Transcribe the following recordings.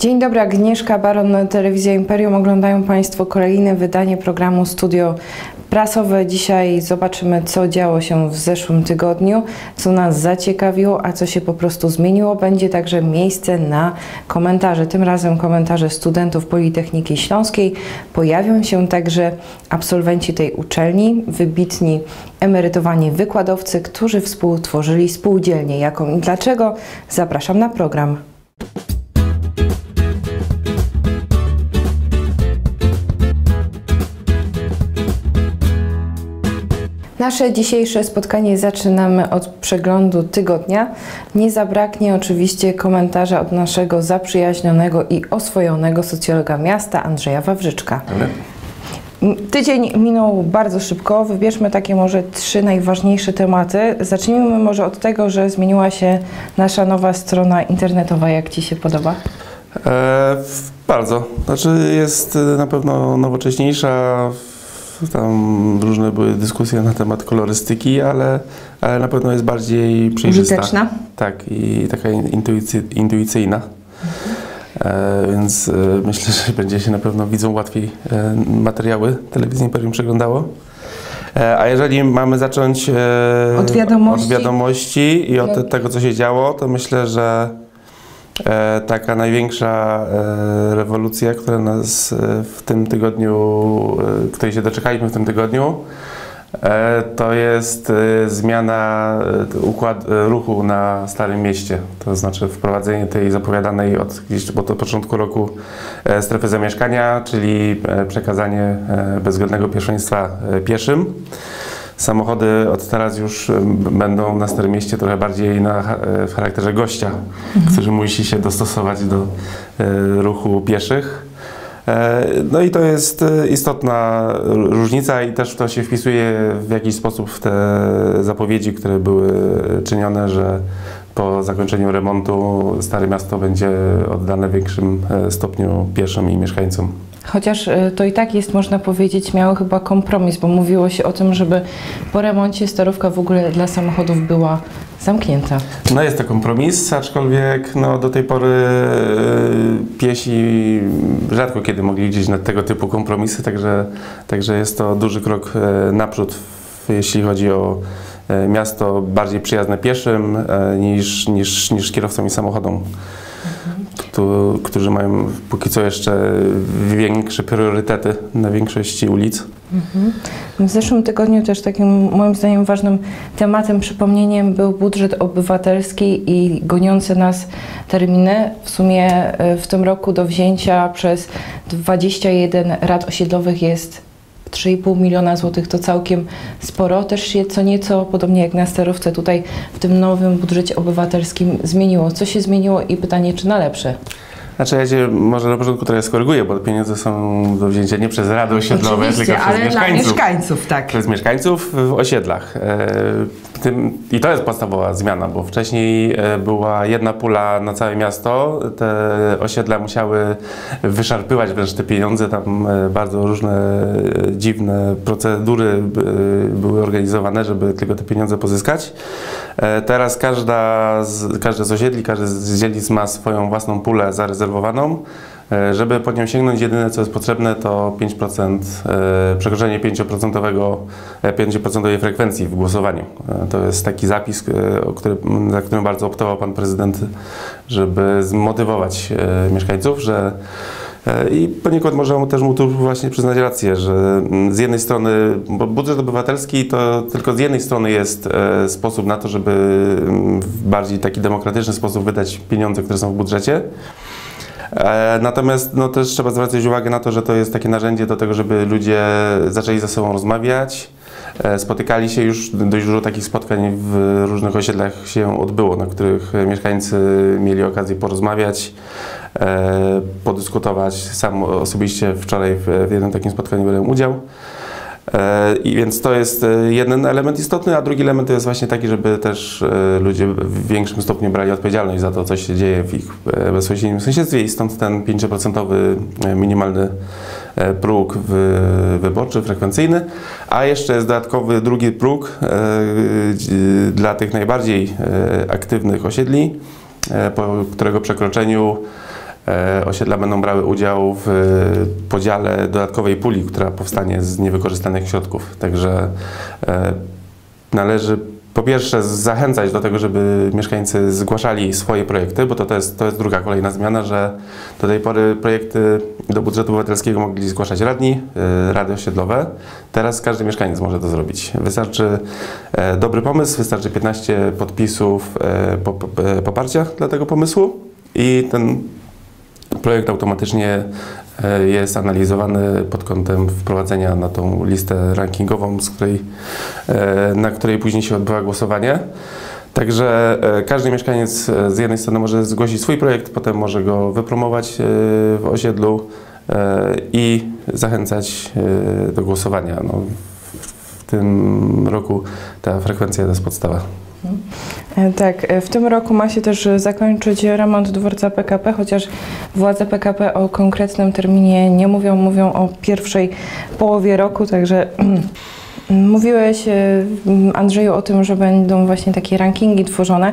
Dzień dobry, Agnieszka Baron, Telewizja Imperium. Oglądają Państwo kolejne wydanie programu Studio Prasowe. Dzisiaj zobaczymy, co działo się w zeszłym tygodniu, co nas zaciekawiło, a co się po prostu zmieniło. Będzie także miejsce na komentarze. Tym razem komentarze studentów Politechniki Śląskiej. Pojawią się także absolwenci tej uczelni, wybitni emerytowani wykładowcy, którzy współtworzyli spółdzielnię. Jaką i dlaczego? Zapraszam na program. Nasze dzisiejsze spotkanie zaczynamy od przeglądu tygodnia. Nie zabraknie oczywiście komentarza od naszego zaprzyjaźnionego i oswojonego socjologa miasta Andrzeja Wawrzyczka. Tydzień minął bardzo szybko. Wybierzmy takie może trzy najważniejsze tematy. Zacznijmy może od tego, że zmieniła się nasza nowa strona internetowa. Jak Ci się podoba? E, bardzo. Znaczy jest na pewno nowocześniejsza. Tam różne były dyskusje na temat kolorystyki, ale, ale na pewno jest bardziej przejrzysta. Użyteczna? Tak, i taka intuicy, intuicyjna. E, więc e, myślę, że będzie się na pewno widzą łatwiej e, materiały telewizji Imperium przeglądało. E, a jeżeli mamy zacząć e, Od wiadomości. od wiadomości i od tego, co się działo, to myślę, że taka największa e, rewolucja, która nas e, w tym tygodniu, e, której się doczekaliśmy w tym tygodniu, e, to jest e, zmiana e, układ e, ruchu na Starym Mieście. To znaczy wprowadzenie tej zapowiadanej od, od początku roku e, strefy zamieszkania, czyli e, przekazanie e, bezwzględnego pierwszeństwa e, pieszym. Samochody od teraz już będą na Starym Mieście trochę bardziej na, e, w charakterze gościa, który musi się dostosować do e, ruchu pieszych. E, No i to jest istotna różnica i też to się wpisuje w jakiś sposób w te zapowiedzi, które były czynione, że po zakończeniu remontu Stare Miasto będzie oddane w większym stopniu pieszym i mieszkańcom. Chociaż y, to i tak jest, można powiedzieć, miały chyba kompromis, bo mówiło się o tym, żeby po remoncie starówka w ogóle dla samochodów była zamknięta. No jest to kompromis, aczkolwiek no, do tej pory e, piesi rzadko kiedy mogli liczyć na tego typu kompromisy, także, także jest to duży krok e, naprzód, jeśli chodzi o e, miasto bardziej przyjazne pieszym e, niż, niż, niż kierowcom i samochodom, którzy mają póki co jeszcze większe priorytety na większości ulic. W zeszłym tygodniu też takim moim zdaniem ważnym tematem, przypomnieniem był budżet obywatelski i goniące nas terminy. W sumie y, w tym roku do wzięcia przez 21 rad osiedlowych jest 3,5 miliona złotych to całkiem sporo. Też się co nieco, podobnie jak na sterowce, tutaj w tym nowym budżecie obywatelskim zmieniło. Co się zmieniło i pytanie, czy na lepsze? Znaczy ja cię może na początku trochę skoryguję, bo pieniądze są do wzięcia nie przez rady osiedlowe, tylko przez mieszkańców. mieszkańców, tak. Przez mieszkańców w osiedlach. E, I to jest podstawowa zmiana, bo wcześniej e, była jedna pula na całe miasto. Te osiedla musiały wyszarpywać wręcz te pieniądze. Tam e, bardzo różne dziwne procedury były organizowane, żeby tylko te pieniądze pozyskać. E, Teraz każda z, każde z osiedli, każdy z dzielnic ma swoją własną pulę zarezerwowaną. E, Żeby po nią sięgnąć, jedyne co jest potrzebne to 5%, e, przekroczenie 5%, e, 5% frekwencji w głosowaniu. E, To jest taki zapis, który, za którym bardzo optował pan prezydent, żeby zmotywować mieszkańców, że i poniekąd można też mu tu właśnie przyznać rację, że mm, z jednej strony, bo budżet obywatelski to tylko z jednej strony jest e, sposób na to, żeby mm, w bardziej taki demokratyczny sposób wydać pieniądze, które są w budżecie. E, Natomiast no, też trzeba zwracać uwagę na to, że to jest takie narzędzie do tego, żeby ludzie zaczęli ze sobą rozmawiać, e, spotykali się już, dość dużo takich spotkań w różnych osiedlach się odbyło, na których mieszkańcy mieli okazję porozmawiać, e, podyskutować. Sam osobiście wczoraj w, jednym takim spotkaniu brałem udział. E, I więc to jest e, jeden element istotny, a drugi element to jest właśnie taki, żeby też e, ludzie w większym stopniu brali odpowiedzialność za to, co się dzieje w ich e, bezpośrednim sąsiedztwie i stąd ten 5% e, minimalny e, próg wy- wyborczy, frekwencyjny, a jeszcze jest dodatkowy drugi próg e, dzi- dla tych najbardziej e, aktywnych osiedli, e, po którego przekroczeniu e, osiedla będą brały udział w e, podziale dodatkowej puli, która powstanie z niewykorzystanych środków. Także e, należy po pierwsze zachęcać do tego, żeby mieszkańcy zgłaszali swoje projekty, bo to, to, jest, to jest druga kolejna zmiana, że do tej pory projekty do budżetu obywatelskiego mogli zgłaszać radni, y, rady osiedlowe. Teraz każdy mieszkaniec może to zrobić. Wystarczy e, dobry pomysł, wystarczy 15 podpisów e, e, poparcia dla tego pomysłu i ten projekt automatycznie jest analizowany pod kątem wprowadzenia na tą listę rankingową, której, e, na której później się odbywa głosowanie. Także e, każdy mieszkaniec e, z jednej strony może zgłosić swój projekt, potem może go wypromować e, w osiedlu e, i zachęcać e, do głosowania. No, w tym roku ta frekwencja to jest podstawa. E, Tak, e, w tym roku ma się też zakończyć remont dworca PKP, chociaż władze PKP o konkretnym terminie nie mówią, mówią o pierwszej połowie roku, także mówiłeś e, Andrzeju o tym, że będą właśnie takie rankingi tworzone.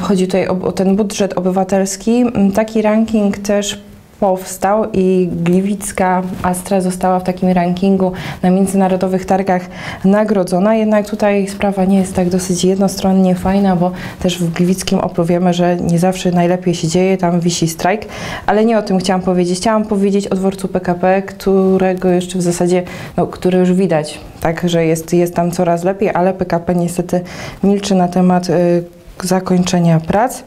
Chodzi tutaj o, o ten budżet obywatelski. Taki ranking też powstał i Gliwicka Astra została w takim rankingu na międzynarodowych targach nagrodzona, jednak tutaj sprawa nie jest tak dosyć jednostronnie fajna, bo też w Gliwickim opowiemy, że nie zawsze najlepiej się dzieje, tam wisi strajk, ale nie o tym chciałam powiedzieć. Chciałam powiedzieć o dworcu PKP, którego jeszcze w zasadzie, no, który już widać, tak, że jest, jest tam coraz lepiej, ale PKP niestety milczy na temat y, zakończenia prac.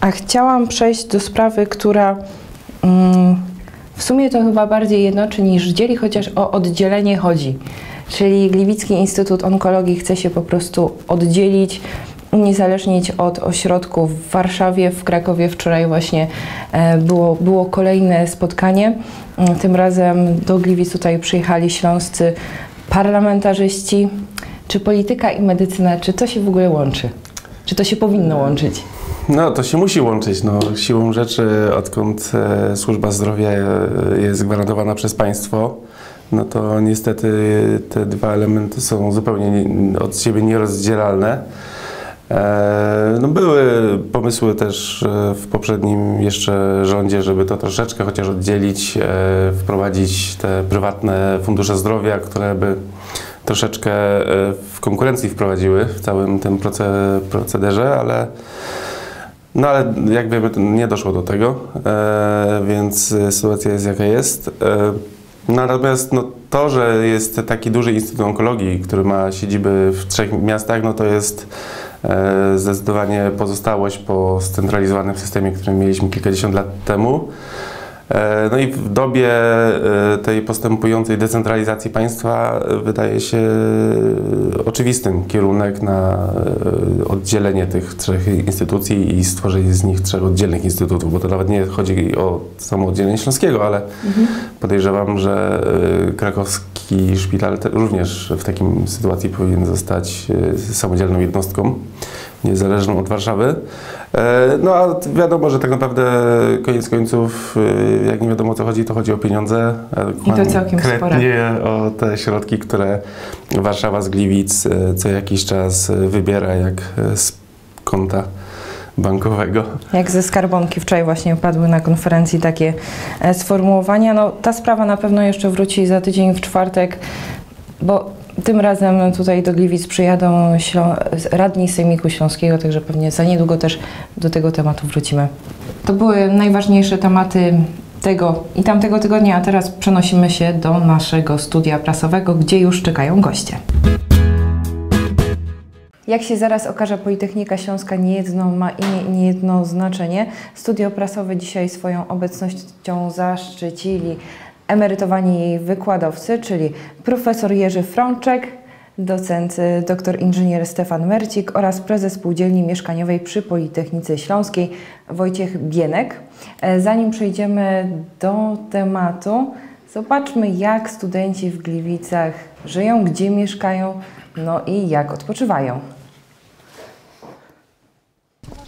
A chciałam przejść do sprawy, która W sumie to chyba bardziej jednoczy niż dzieli, chociaż o oddzielenie chodzi. Czyli Gliwicki Instytut Onkologii chce się po prostu oddzielić, uniezależnić od ośrodków w Warszawie. W Krakowie wczoraj właśnie e, było, było kolejne spotkanie. Mm, Tym razem do Gliwic tutaj przyjechali śląscy parlamentarzyści. Czy polityka i medycyna, czy to się w ogóle łączy? Czy to się powinno łączyć? No, to się musi łączyć. No, siłą rzeczy, odkąd e, służba zdrowia e, jest gwarantowana przez państwo, no to niestety te dwa elementy są zupełnie nie, od siebie nierozdzielalne. E, no, były pomysły też e, w poprzednim jeszcze rządzie, żeby to troszeczkę chociaż oddzielić, e, wprowadzić te prywatne fundusze zdrowia, które by troszeczkę e, w konkurencji wprowadziły w całym tym proce- procederze, ale no ale jak wiemy, nie doszło do tego, e, więc e, sytuacja jest jaka jest. E, natomiast no, to, że jest taki duży Instytut Onkologii, który ma siedziby w trzech miastach, no to jest e, zdecydowanie pozostałość po scentralizowanym systemie, który mieliśmy kilkadziesiąt lat temu. E, No i w dobie e, tej postępującej decentralizacji państwa e, wydaje się oczywistym kierunek na oddzielenie tych trzech instytucji i stworzenie z nich trzech oddzielnych instytutów, bo to nawet nie chodzi o samo oddzielenie śląskiego, ale podejrzewam, że krakowski szpital również w takim sytuacji powinien zostać samodzielną jednostką, niezależną od Warszawy. E, No a wiadomo, że tak naprawdę koniec końców, e, jak nie wiadomo o co chodzi, to chodzi o pieniądze. a dokładnie całkiem spore. o te środki, które Warszawa z Gliwic e, co jakiś czas e, wybiera jak e, z konta bankowego. Jak ze skarbonki wczoraj właśnie padły na konferencji takie e, sformułowania. No, ta sprawa na pewno jeszcze wróci za tydzień w czwartek, bo tym razem tutaj do Gliwic przyjadą ślą- radni Sejmiku Śląskiego, także pewnie za niedługo też do tego tematu wrócimy. To były najważniejsze tematy tego i tamtego tygodnia, a teraz przenosimy się do naszego studia prasowego, gdzie już czekają goście. Jak się zaraz okaże, Politechnika Śląska niejedno ma imię i niejedno znaczenie. Studio prasowe dzisiaj swoją obecnością zaszczycili emerytowani wykładowcy, czyli profesor Jerzy Frączek, docent dr inżynier Stefan Mercik oraz prezes Spółdzielni Mieszkaniowej przy Politechnice Śląskiej Wojciech Bienek. E, Zanim przejdziemy do tematu, zobaczmy jak studenci w Gliwicach żyją, gdzie mieszkają, no i jak odpoczywają.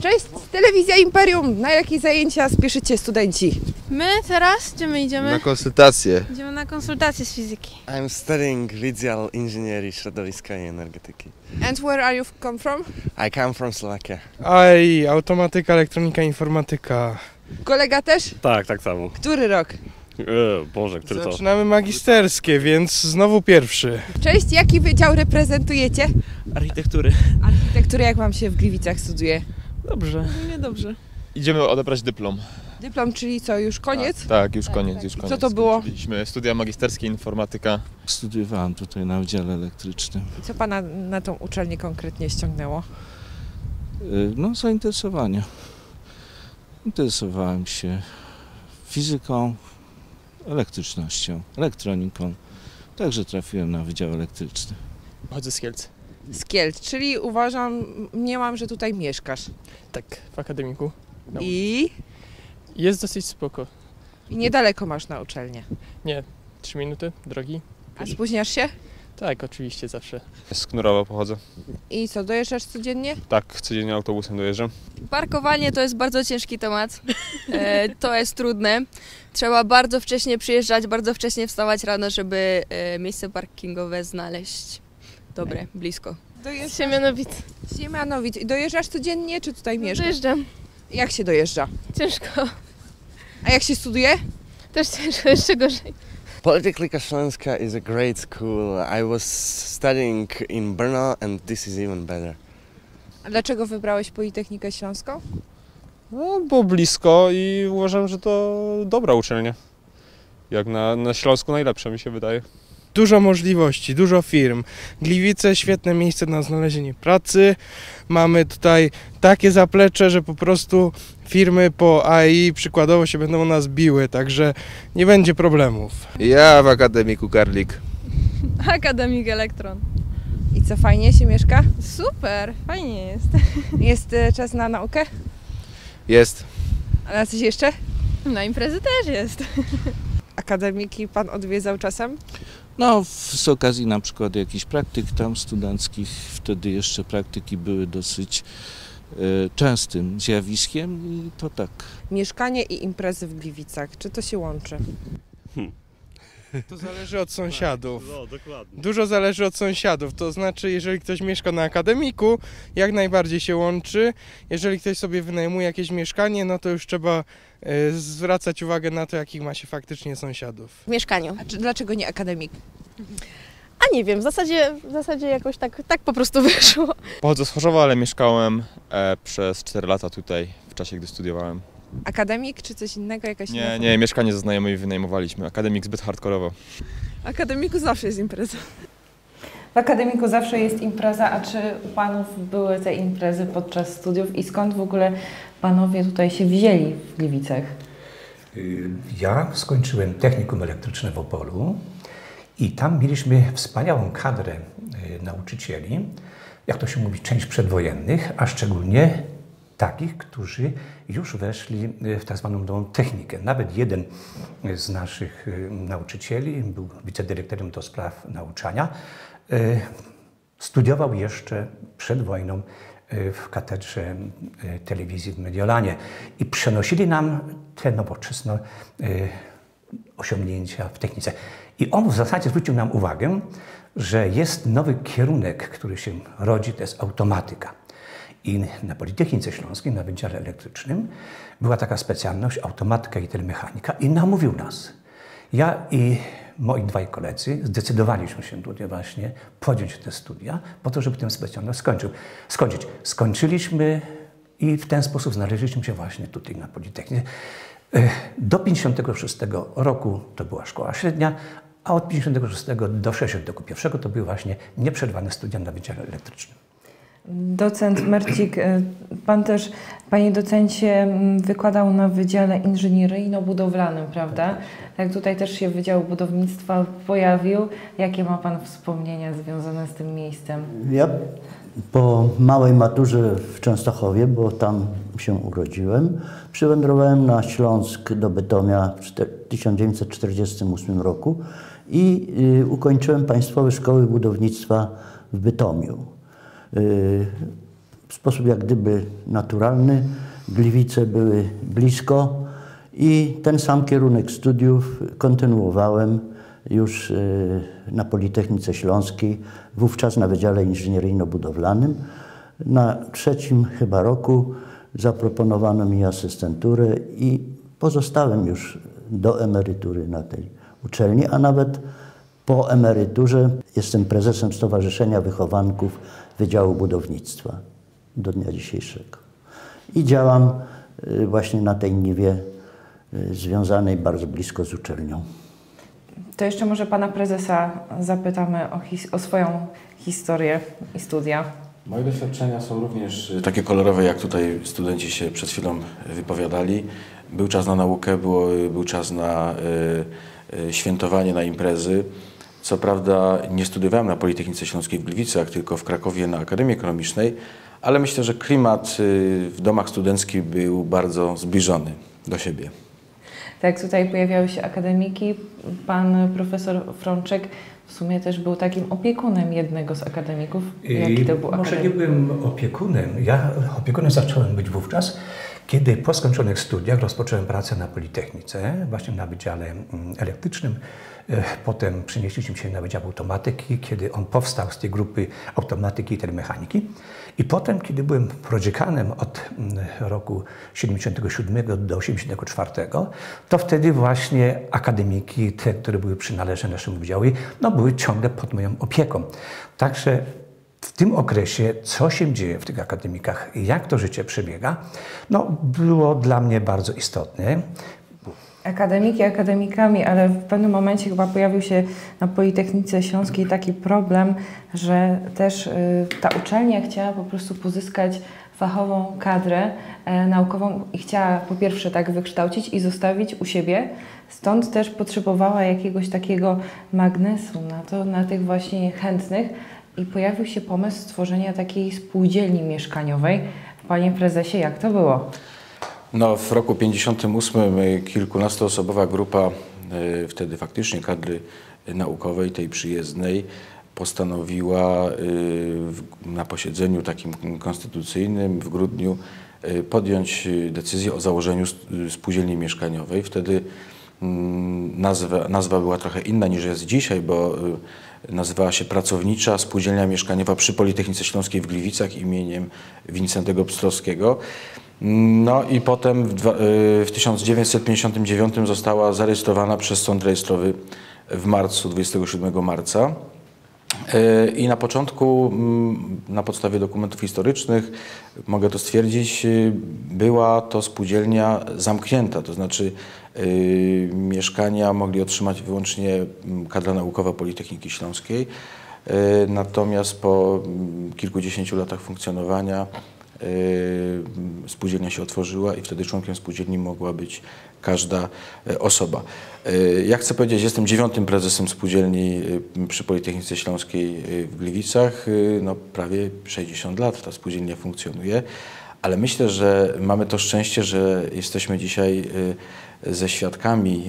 Cześć, telewizja Imperium. Na jakie zajęcia spieszycie studenci? My teraz, gdzie my idziemy? Na konsultację. Idziemy na konsultacje z fizyki. I'm studying Wydział Inżynierii Środowiska i Energetyki. And where are you come from? I come from Slovakia. AI, automatyka, elektronika, informatyka. Kolega też? Tak, tak samo. Który rok? E, Boże, który to? Zaczynamy magisterskie, więc znowu pierwszy. Cześć, jaki wydział reprezentujecie? Architektury. Architektury, jak wam się w Gliwicach studuje? Dobrze. Nie dobrze. Idziemy odebrać dyplom. Dyplom, czyli co, już koniec? Tak, tak już koniec, już koniec. Co to było? Skończyliśmy studia magisterskie informatyka. Studiowałem tutaj na Wydziale Elektrycznym. I co pana na tą uczelnię konkretnie ściągnęło? Y, No, zainteresowania. Interesowałem się fizyką, elektrycznością, elektroniką. Także trafiłem na Wydział Elektryczny. Pochodzę z Kielc. Z Kielc, czyli uważam, mniemam, że tutaj mieszkasz. Tak, w akademiku. No. I, Jest dosyć spoko. I niedaleko masz na uczelnię. Trzy minuty drogi. A spóźniasz się? Tak, oczywiście, zawsze. Z Knurowa pochodzę. I co, dojeżdżasz codziennie? Tak, codziennie autobusem dojeżdżam. Parkowanie to jest bardzo ciężki temat. E, to jest trudne. Trzeba bardzo wcześnie przyjeżdżać, bardzo wcześnie wstawać rano, żeby e, miejsce parkingowe znaleźć. Dobre, blisko. Dojeżdżasz Siemianowic. Siemianowic. I dojeżdżasz codziennie, czy tutaj mieszkasz? Dojeżdżam. Jak się dojeżdża? Ciężko. A jak się studuje? Też ciężko, jeszcze gorzej. Politechnika Śląska is a great school. I was studying in Brno and this is even better. A dlaczego wybrałeś Politechnikę Śląską? No, było blisko i uważam, że to dobra uczelnia. Jak na, na Śląsku najlepsza mi się wydaje. Dużo możliwości, dużo firm. Gliwice, świetne miejsce na znalezienie pracy. Mamy tutaj takie zaplecze, że po prostu firmy po AI przykładowo się będą o nas biły, także nie będzie problemów. Ja w Akademiku Karlik. Akademik Elektron. I co, fajnie się mieszka? Super, fajnie jest. Jest e, czas na naukę? Jest. A na coś jeszcze? Na imprezy też jest. Akademiki pan odwiedzał czasem? No, z okazji na przykład jakichś praktyk tam studenckich, wtedy jeszcze praktyki były dosyć e, częstym zjawiskiem i to tak. Mieszkanie i imprezy w Gliwicach, czy to się łączy? To zależy od sąsiadów. No, dokładnie. Dużo zależy od sąsiadów, to znaczy jeżeli ktoś mieszka na akademiku, jak najbardziej się łączy. Jeżeli ktoś sobie wynajmuje jakieś mieszkanie, no to już trzeba e, zwracać uwagę na to, jakich ma się faktycznie sąsiadów. W mieszkaniu. A czy, dlaczego nie akademik? A nie wiem, w zasadzie, w zasadzie jakoś tak, tak po prostu wyszło. Pochodzę z Chorzowa, ale mieszkałem e, przez 4 lata tutaj, w czasie gdy studiowałem. Akademik czy coś innego? Jakaś Nie, inna nie, mieszkanie ze znajomymi wynajmowaliśmy. Akademik zbyt hardkorowo. Akademiku zawsze jest impreza. W akademiku zawsze jest impreza, a czy u panów były te imprezy podczas studiów i skąd w ogóle panowie tutaj się wzięli w Gliwicach? Y, Ja skończyłem technikum elektryczne w Opolu i tam mieliśmy wspaniałą kadrę y, nauczycieli, jak to się mówi, część przedwojennych, a szczególnie takich, którzy już weszli y, w tak zwaną nową technikę. Nawet jeden z naszych y, nauczycieli był wicedyrektorem do spraw nauczania. y, Studiował jeszcze przed wojną w katedrze telewizji w Mediolanie i przenosili nam te nowoczesne osiągnięcia w technice. I on w zasadzie zwrócił nam uwagę, że jest nowy kierunek, który się rodzi, to jest automatyka. I na Politechnice Śląskiej, na Wydziale Elektrycznym, była taka specjalność automatyka i telemechanika i namówił nas. Ja i moi dwaj koledzy zdecydowaliśmy się tutaj właśnie podjąć te studia po to, żeby tę specjalność skończył, skończyć. Skończyliśmy i w ten sposób znaleźliśmy się właśnie tutaj na Politechnice. Do 56 roku to była szkoła średnia, a od 56 do 61 to były właśnie nieprzerwane studia na Wydziale Elektrycznym. Docent Mercik, y, pan też, panie docencie, wykładał na Wydziale Inżynieryjno-Budowlanym, prawda? Tak, tutaj też się Wydział Budownictwa pojawił. Jakie ma pan wspomnienia związane z tym miejscem? Ja po małej maturze w Częstochowie, bo tam się urodziłem, przywędrowałem na Śląsk do Bytomia w czter- 1948 roku i y, ukończyłem Państwowe Szkoły Budownictwa w Bytomiu. Y, w sposób jak gdyby naturalny. Gliwice były blisko i ten sam kierunek studiów kontynuowałem już y, na Politechnice Śląskiej, wówczas na Wydziale Inżynieryjno-Budowlanym. Na trzecim chyba roku Zaproponowano mi asystenturę i pozostałem już do emerytury na tej uczelni, a nawet po emeryturze jestem prezesem Stowarzyszenia Wychowanków Wydziału Budownictwa do dnia dzisiejszego. I działam y, właśnie na tej niwie y, związanej bardzo blisko z uczelnią. To jeszcze może pana prezesa zapytamy o, his- o swoją historię i studia. Moje doświadczenia są również y, takie kolorowe, jak tutaj studenci się przed chwilą wypowiadali. Był czas na naukę, było, był czas na y, y, świętowanie, na imprezy. Co prawda nie studiowałem na Politechnice Śląskiej w Gliwicach, tylko w Krakowie na Akademii Ekonomicznej, ale myślę, że klimat y, w domach studenckich był bardzo zbliżony do siebie. Tak, tutaj pojawiały się akademiki. Pan profesor Frączek w sumie też był takim opiekunem jednego z akademików. Jaki to był Może nie byłem opiekunem. Ja opiekunem zacząłem być wówczas, kiedy po skończonych studiach rozpocząłem pracę na Politechnice, właśnie na Wydziale mm, Elektrycznym. E, Potem przenieśliśmy się na Wydział Automatyki, kiedy on powstał z tej grupy automatyki i telemechaniki. I potem, kiedy byłem prodziekanem od mm, roku 77 do 84, to wtedy właśnie akademiki, te, które były przynależne naszemu wydziałowi, no były ciągle pod moją opieką. Także w tym okresie, co się dzieje w tych akademikach, jak to życie przebiega, no, było dla mnie bardzo istotne. Akademiki akademikami, ale w pewnym momencie chyba pojawił się na Politechnice Śląskiej taki problem, że też y, ta uczelnia chciała po prostu pozyskać fachową kadrę e, naukową i chciała po pierwsze tak wykształcić i zostawić u siebie. Stąd też potrzebowała jakiegoś takiego magnesu na to, na tych właśnie chętnych i pojawił się pomysł stworzenia takiej spółdzielni mieszkaniowej. Panie prezesie, jak to było? No, w roku 58 y, kilkunastoosobowa grupa y, wtedy faktycznie kadry naukowej, tej przyjezdnej, postanowiła y, na posiedzeniu takim konstytucyjnym w grudniu podjąć decyzję o założeniu spółdzielni mieszkaniowej. Wtedy mm, nazwa, nazwa była trochę inna niż jest dzisiaj, bo nazywała się Pracownicza Spółdzielnia Mieszkaniowa przy Politechnice Śląskiej w Gliwicach imieniem Wincentego Pstrowskiego. No i potem w, y, w 1959 została zarejestrowana przez Sąd Rejestrowy w marcu, 27 marca. Y, I na początku, mm, na podstawie dokumentów historycznych, mogę to stwierdzić, y, była to spółdzielnia zamknięta, to znaczy mieszkania mogli otrzymać wyłącznie mm, kadra naukowa Politechniki Śląskiej. Natomiast po mm, kilkudziesięciu latach funkcjonowania spółdzielnia się otworzyła i wtedy członkiem spółdzielni mogła być każda y, osoba. Y, Ja chcę powiedzieć, jestem dziewiątym prezesem spółdzielni y, przy Politechnice Śląskiej w Gliwicach. No, prawie 60 lat ta spółdzielnia funkcjonuje, ale myślę, że mamy to szczęście, że jesteśmy dzisiaj ze świadkami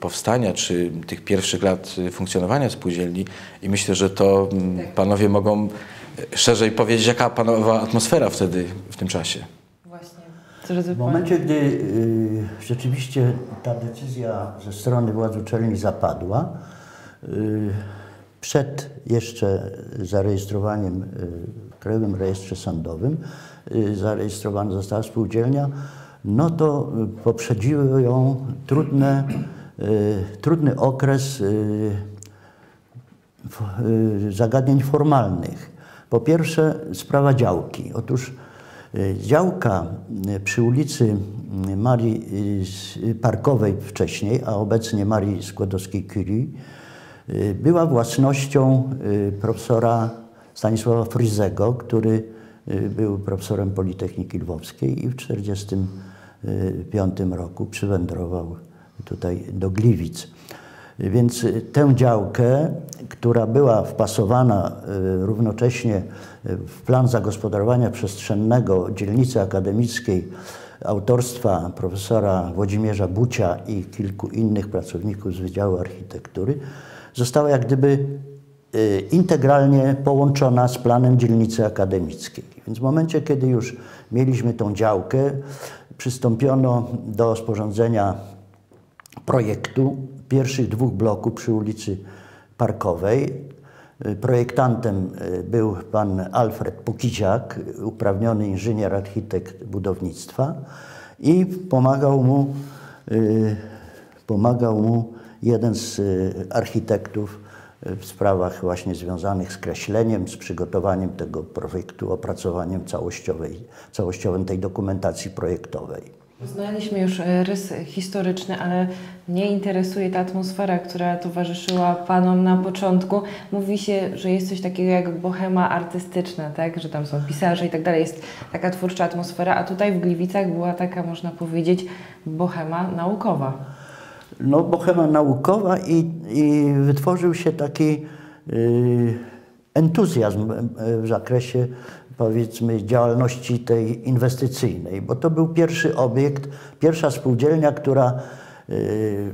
powstania czy tych pierwszych lat funkcjonowania spółdzielni i myślę, że to mm, panowie mogą szerzej powiedzieć, jaka panowała atmosfera wtedy w tym czasie. W momencie, gdy y, rzeczywiście ta decyzja ze strony władz uczelni zapadła, y, przed jeszcze zarejestrowaniem y, w Krajowym Rejestrze Sądowym y, zarejestrowana została spółdzielnia, no to poprzedziły ją trudne, y, trudny okres y, y, zagadnień formalnych. Po pierwsze, sprawa działki. Otóż y, działka y, przy ulicy y, Marii Parkowej wcześniej, a obecnie Marii Skłodowskiej-Curie, była własnością profesora Stanisława Fryzego, który był profesorem Politechniki Lwowskiej i w 1945 roku przywędrował tutaj do Gliwic. Więc y, tę działkę, która była wpasowana y, równocześnie y, w plan zagospodarowania przestrzennego dzielnicy akademickiej autorstwa profesora Włodzimierza Bucia i kilku innych pracowników z Wydziału Architektury, została jak gdyby integralnie połączona z planem dzielnicy akademickiej. Więc w momencie, kiedy już mieliśmy tą działkę, przystąpiono do sporządzenia projektu pierwszych dwóch bloków przy ulicy Parkowej. Projektantem y, był pan Alfred Pukiziak, uprawniony inżynier, architekt budownictwa i pomagał mu, y, pomagał mu jeden z y, architektów w sprawach właśnie związanych z kreśleniem, z przygotowaniem tego projektu, opracowaniem całościowej, całościowym tej dokumentacji projektowej. Znaliśmy już e, rys historyczny, ale mnie interesuje ta atmosfera, która towarzyszyła Panom na początku. Mówi się, że jest coś takiego jak bohema artystyczna, tak? że tam są pisarze i tak dalej. Jest taka twórcza atmosfera, a tutaj w Gliwicach była taka, można powiedzieć, bohema naukowa. no, bohema naukowa i, i wytworzył się taki y, entuzjazm y, w zakresie powiedzmy działalności tej inwestycyjnej, bo to był pierwszy obiekt, pierwsza spółdzielnia, która y,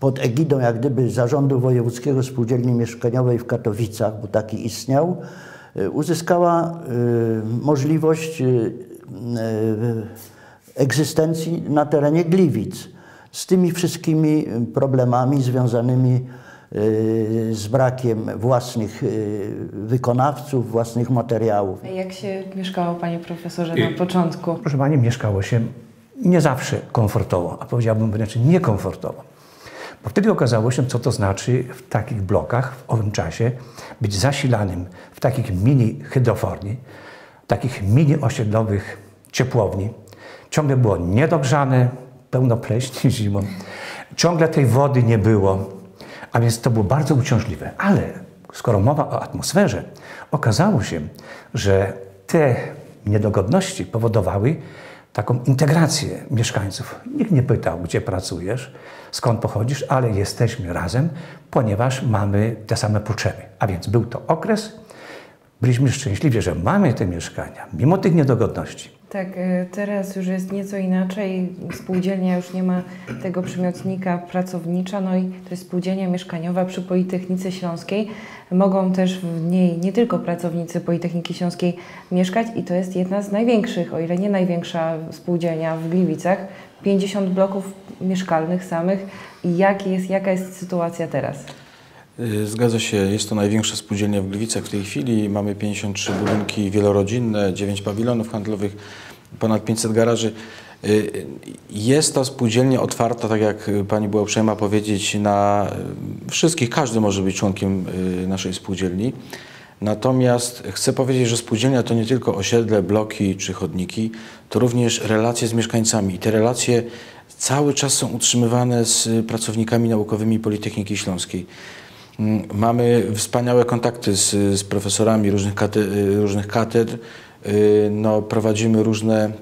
pod egidą jak gdyby Zarządu Wojewódzkiego Spółdzielni Mieszkaniowej w Katowicach, bo taki istniał, y, uzyskała y, możliwość egzystencji na terenie Gliwic z tymi wszystkimi problemami związanymi y, z brakiem własnych y, wykonawców, własnych materiałów. Jak się mieszkało, Panie Profesorze, na I- początku? Proszę Pani, mieszkało się nie zawsze komfortowo, a powiedziałbym wręcz niekomfortowo. Bo wtedy okazało się, co to znaczy w takich blokach w owym czasie być zasilanym w takich mini hydroforni, takich mini osiedlowych ciepłowni. Ciągle było niedogrzane, pełno pleśni zimą. Ciągle tej wody nie było, a więc to było bardzo uciążliwe. Ale skoro mowa o atmosferze, okazało się, że te niedogodności powodowały taką integrację mieszkańców. Nikt nie pytał, gdzie pracujesz, skąd pochodzisz, ale jesteśmy razem, ponieważ mamy te same potrzeby. A więc był to okres, byliśmy szczęśliwi, że mamy te mieszkania, mimo tych niedogodności. Tak, e, teraz już jest nieco inaczej. Spółdzielnia już nie ma tego przymiotnika pracownicza, no i to jest spółdzielnia mieszkaniowa przy Politechnice Śląskiej. Mogą też w niej nie tylko pracownicy Politechniki Śląskiej mieszkać i to jest jedna z największych, o ile nie największa spółdzielnia w Gliwicach. 50 bloków mieszkalnych samych. Jak jest, jaka jest sytuacja teraz? Y, Zgadza się, jest to największa spółdzielnia w Gliwicach w tej chwili. Mamy 53 budynki wielorodzinne, 9 pawilonów handlowych, ponad 500 garaży. Y, Jest ta spółdzielnia otwarta, tak jak Pani była uprzejma powiedzieć, na y, wszystkich. Każdy może być członkiem y, naszej spółdzielni. Natomiast chcę powiedzieć, że spółdzielnia to nie tylko osiedle, bloki czy chodniki, to również relacje z mieszkańcami. I te relacje cały czas są utrzymywane z pracownikami naukowymi Politechniki Śląskiej. Mm, Mamy wspaniałe kontakty z, z profesorami różnych, różnych katedr. Y, No, prowadzimy różne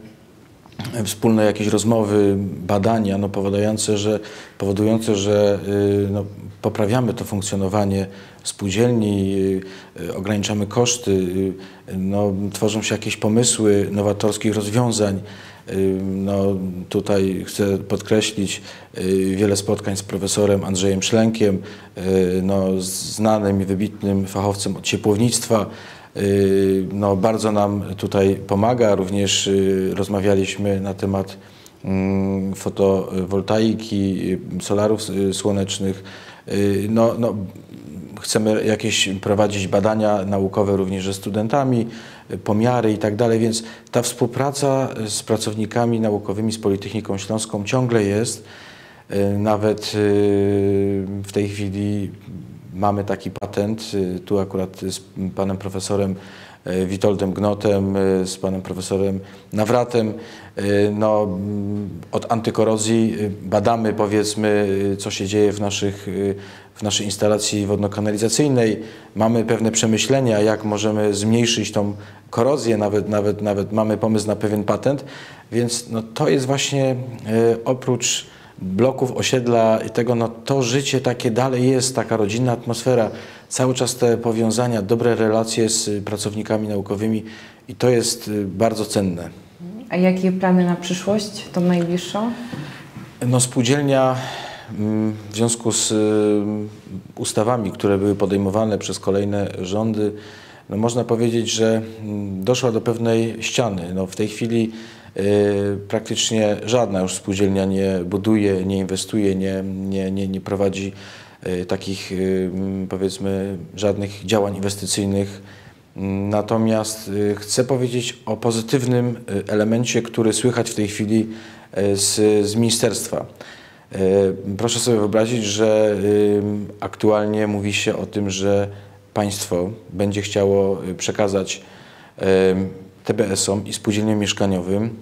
wspólne jakieś rozmowy, badania no, powodujące, że, powodujące, że y, no, poprawiamy to funkcjonowanie spółdzielni, y, ograniczamy koszty, no, tworzą się jakieś pomysły nowatorskich rozwiązań. No, tutaj chcę podkreślić wiele spotkań z profesorem Andrzejem Szlenkiem, no, znanym i wybitnym fachowcem od ciepłownictwa. Y, No, bardzo nam tutaj pomaga. Również y, rozmawialiśmy na temat mm, fotowoltaiki, y, solarów słonecznych. No, no, chcemy jakieś prowadzić badania naukowe również ze studentami, pomiary i tak dalej, więc ta współpraca z pracownikami naukowymi z Politechniką Śląską ciągle jest. Nawet w tej chwili mamy taki patent, y, tu akurat z panem profesorem y, Witoldem Gnotem, y, z panem profesorem Nawratem. No, mm, od antykorozji badamy powiedzmy, co się dzieje w, naszych, w naszej instalacji wodno-kanalizacyjnej. Mamy pewne przemyślenia, jak możemy zmniejszyć tą korozję, nawet, nawet, nawet mamy pomysł na pewien patent, więc no, to jest właśnie oprócz bloków, osiedla i tego, no to życie takie dalej jest, taka rodzinna atmosfera, cały czas te powiązania, dobre relacje z pracownikami naukowymi i to jest y, bardzo cenne. A jakie plany na przyszłość, tą najbliższą? No spółdzielnia mm, w związku z y, ustawami, które były podejmowane przez kolejne rządy, no można powiedzieć, że mm, doszła do pewnej ściany. No w tej chwili praktycznie żadna już spółdzielnia nie buduje, nie inwestuje, nie, nie, nie, nie prowadzi y, takich y, mm, powiedzmy żadnych działań inwestycyjnych. Natomiast y, chcę powiedzieć o pozytywnym y, elemencie, który słychać w tej chwili y, z, z ministerstwa. Y, Proszę sobie wyobrazić, że y, aktualnie mówi się o tym, że państwo będzie chciało y, przekazać y, TBS-om i spółdzielniom mieszkaniowym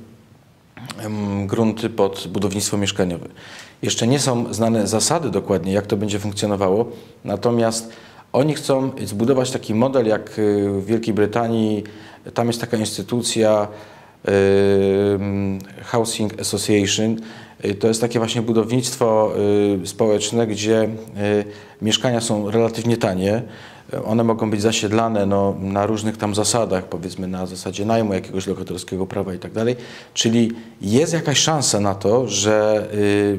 grunty pod budownictwo mieszkaniowe. Jeszcze nie są znane zasady dokładnie, jak to będzie funkcjonowało, natomiast oni chcą zbudować taki model jak y, w Wielkiej Brytanii. Tam jest taka instytucja ym, Housing Association. Y, To jest takie właśnie budownictwo y, społeczne, gdzie y, mieszkania są relatywnie tanie. One mogą być zasiedlane no, na różnych tam zasadach, powiedzmy na zasadzie najmu jakiegoś lokatorskiego prawa i tak dalej. Czyli jest jakaś szansa na to, że y,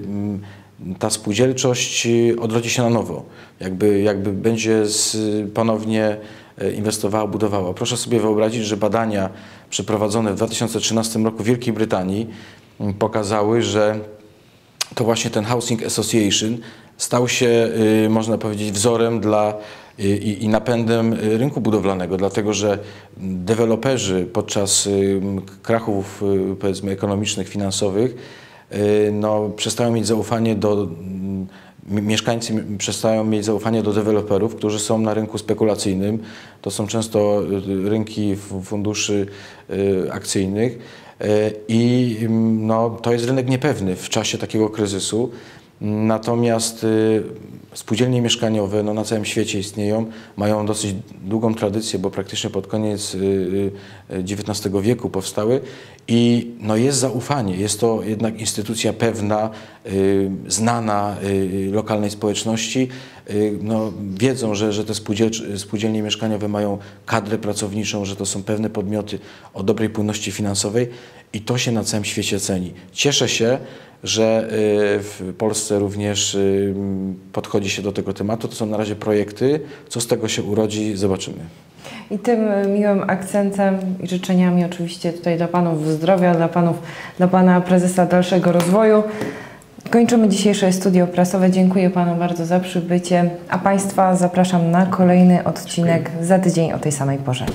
ta spółdzielczość y, odrodzi się na nowo, jakby, jakby będzie z, ponownie y, inwestowała, budowała. Proszę sobie wyobrazić, że badania przeprowadzone w 2013 roku w Wielkiej Brytanii mm, pokazały, że to właśnie ten Housing Association stał się, y, można powiedzieć, wzorem dla y, i, i napędem y, rynku budowlanego, dlatego że deweloperzy podczas krachów powiedzmy ekonomicznych, finansowych no, przestają mieć zaufanie do mi- mieszkańcy przestają mieć zaufanie do deweloperów, którzy są na rynku spekulacyjnym. To są często rynki funduszy akcyjnych i no, to jest rynek niepewny w czasie takiego kryzysu. Natomiast y, spółdzielnie mieszkaniowe no, na całym świecie istnieją, mają dosyć długą tradycję, bo praktycznie pod koniec y, y, XIX wieku powstały i no, jest zaufanie. Jest to jednak instytucja pewna, y, znana y, lokalnej społeczności. Y, no, wiedzą, że, że te spółdzielnie mieszkaniowe mają kadrę pracowniczą, że to są pewne podmioty o dobrej płynności finansowej i to się na całym świecie ceni. Cieszę się, że y, w Polsce również y, podchodzi się do tego tematu. To są na razie projekty. Co z tego się urodzi, zobaczymy. I tym miłym akcentem i życzeniami oczywiście tutaj dla Panów zdrowia, dla Panów, dla Pana Prezesa dalszego rozwoju. Kończymy dzisiejsze studio prasowe. Dziękuję Panu bardzo za przybycie, a Państwa zapraszam na kolejny odcinek za tydzień o tej samej porze.